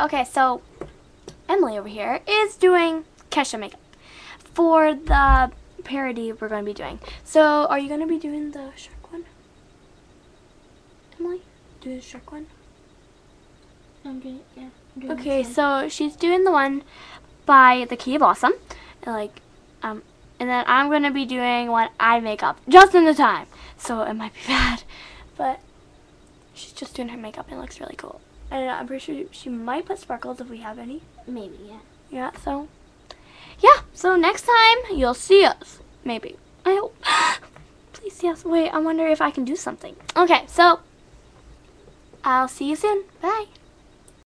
Okay, so Emily over here is doing Kesha makeup for the parody we're going to be doing. So, are you going to be doing the shark one? Emily, do the shark one. I'm doing, yeah. I'm doing Okay, so she's doing the one by the Key of Awesome, and like, um, and then I'm gonna be doing one I make up just in the time, so it might be bad, but she's just doing her makeup and it looks really cool. And I'm pretty sure she might put sparkles if we have any. Maybe, yeah. Yeah, so yeah, so next time you'll see us, maybe. I hope. Please see us. Wait, I wonder if I can do something. Okay, so I'll see you soon. Bye.